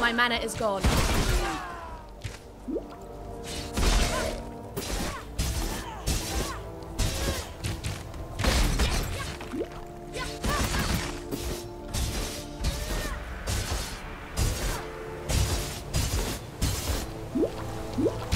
My mana is gone. you